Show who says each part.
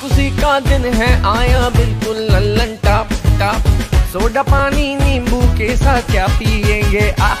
Speaker 1: खुशी का दिन है, आया बिल्कुल लल्लन टाप टाप सोडा पानी नींबू के साथ क्या पिएँगे? आ।